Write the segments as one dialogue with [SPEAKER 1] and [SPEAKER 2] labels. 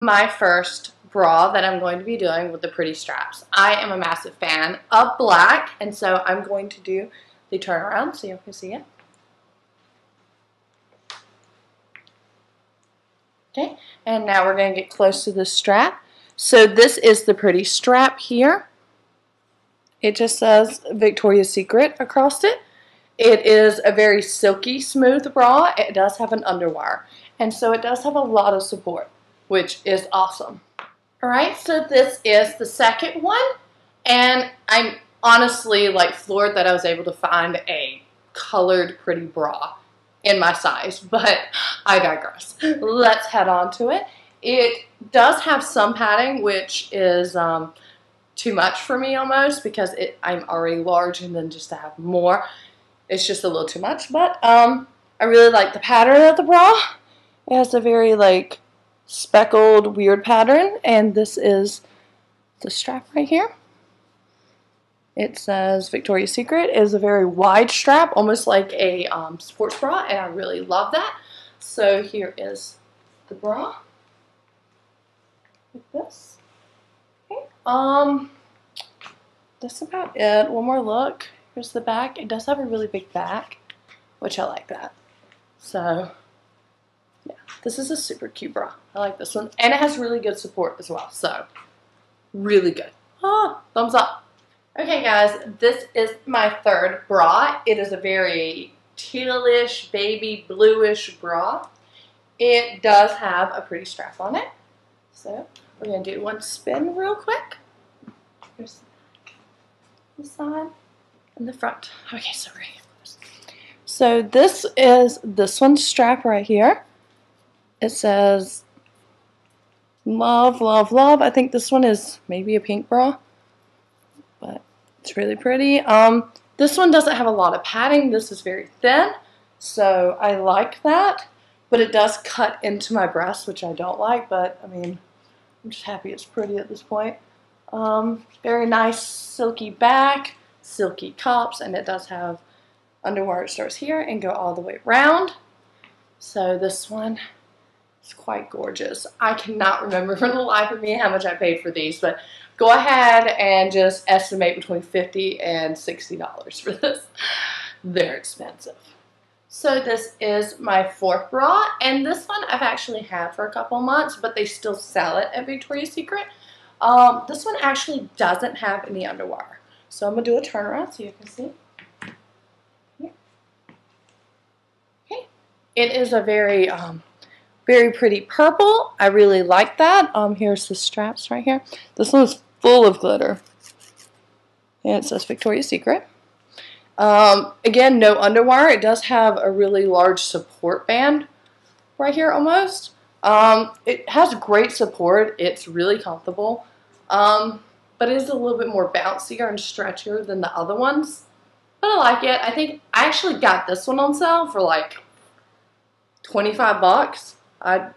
[SPEAKER 1] my first bra that I'm going to be doing with the pretty straps. I am a massive fan of black, and so I'm going to do the turnaround so you can see it. Okay, and now we're going to get close to the strap. So this is the pretty strap here. It just says Victoria's Secret across it. It is a very silky smooth bra. It does have an underwire. And so it does have a lot of support, which is awesome. Alright, so this is the second one. And I'm honestly like floored that I was able to find a colored pretty bra in my size, but I digress. Let's head on to it. It does have some padding, which is um, too much for me almost because it, I'm already large and then just to have more, it's just a little too much. But um, I really like the pattern of the bra. It has a very like speckled weird pattern and this is the strap right here. It says Victoria's Secret is a very wide strap, almost like a um, sports bra, and I really love that. So here is the bra, like this. Okay. Um, that's about it. One more look. Here's the back. It does have a really big back, which I like that. So, this is a super cute bra. I like this one. And it has really good support as well. So, really good. Ah, thumbs up. Okay guys, this is my third bra. It is a very tealish, baby bluish bra. It does have a pretty strap on it. So we're going to do one spin real quick. Here's the side, and the front. Okay, so right So this is this one's strap right here. It says love, love, love. I think this one is maybe a pink bra. But it's really pretty. Um, this one doesn't have a lot of padding. This is very thin, so I like that. But it does cut into my breast, which I don't like, but I mean, I'm just happy it's pretty at this point. Um, very nice silky back, silky cups, and it does have underwire. It starts here and go all the way around. So this one is quite gorgeous. I cannot remember for the life of me how much I paid for these, but go ahead and just estimate between 50 and $60 for this. They're expensive. So this is my fourth bra, and this one I've actually had for a couple months, but they still sell it at Victoria's Secret. Um, this one actually doesn't have any underwire. So I'm going to do a turnaround so you can see. Okay. It is a very um, very pretty purple. I really like that. Um, here's the straps right here. This one's full of glitter. And it says Victoria's Secret. Um, again, no underwire. It does have a really large support band right here almost. Um, it has great support. It's really comfortable. Um, but it is a little bit more bouncier and stretchier than the other ones. But I like it. I think I actually got this one on sale for like 25 bucks. I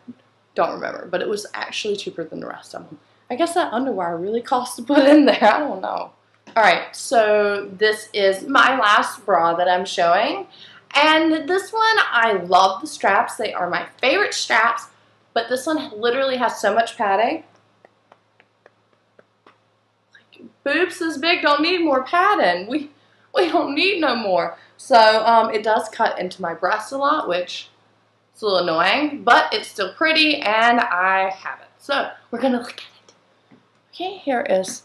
[SPEAKER 1] don't remember, but it was actually cheaper than the rest of them. I guess that underwire really costs to put in there. I don't know. Alright, so this is my last bra that I'm showing. And this one, I love the straps. They are my favorite straps. But this one literally has so much padding. Like, boobs this big don't need more padding. We, we don't need no more. So um, it does cut into my breast a lot, which is a little annoying. But it's still pretty and I have it. So we're to look at it. Okay, here is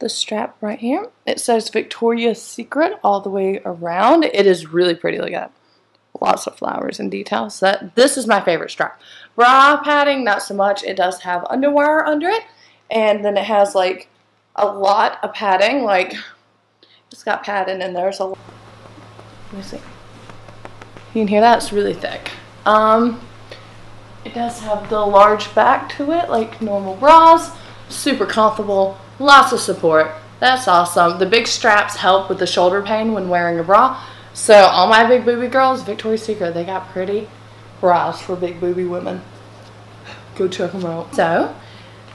[SPEAKER 1] the strap right here. It says Victoria's Secret all the way around. It is really pretty. Look at that. Lots of flowers and details. That This is my favorite strap. Bra padding, not so much. It does have underwire under it. And then it has like a lot of padding. Like, it's got padding and there's a. Let me see. You can hear that? It's really thick. Um, it does have the large back to it, like normal bras super comfortable, lots of support. That's awesome. The big straps help with the shoulder pain when wearing a bra. So all my big booby girls, Victoria's Secret, they got pretty bras for big booby women. Go check them out. So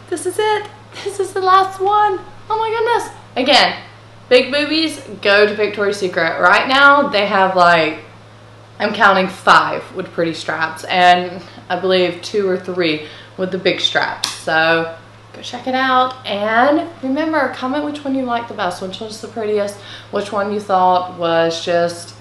[SPEAKER 1] this is it. This is the last one. Oh my goodness. Again, big boobies, go to Victoria's Secret. Right now they have like, I'm counting five with pretty straps and I believe two or three with the big straps. So go check it out. And remember, comment which one you like the best, which one's the prettiest, which one you thought was just